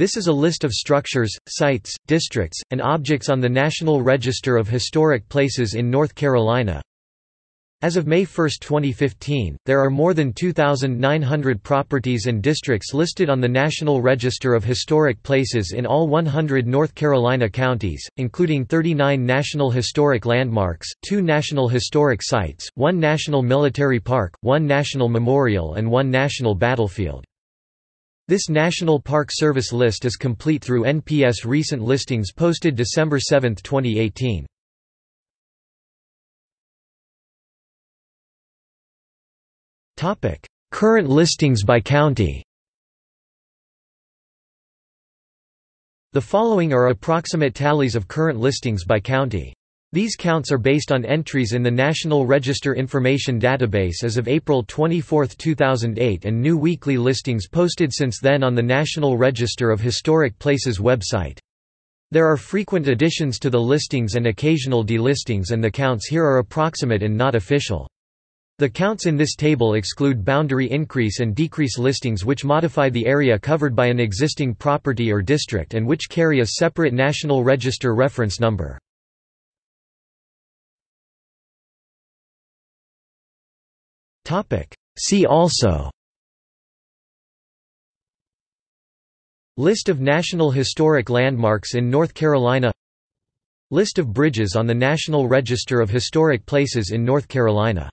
This is a list of structures, sites, districts, and objects on the National Register of Historic Places in North Carolina. As of May 1, 2015, there are more than 2,900 properties and districts listed on the National Register of Historic Places in all 100 North Carolina counties, including 39 National Historic Landmarks, 2 National Historic Sites, 1 National Military Park, 1 National Memorial and 1 National Battlefield. This National Park Service list is complete through NPS recent listings posted December 7, 2018. Current listings by county The following are approximate tallies of current listings by county. These counts are based on entries in the National Register Information Database as of April 24, 2008 and new weekly listings posted since then on the National Register of Historic Places website. There are frequent additions to the listings and occasional delistings and the counts here are approximate and not official. The counts in this table exclude boundary increase and decrease listings which modify the area covered by an existing property or district and which carry a separate National Register reference number. See also. List of National Historic Landmarks in North Carolina. List of bridges on the National Register of Historic Places in North Carolina